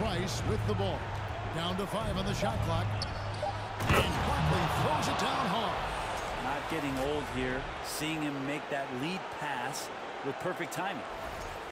Price with the ball. Down to five on the shot clock. And Barkley throws it down hard. Not getting old here. Seeing him make that lead pass with perfect timing.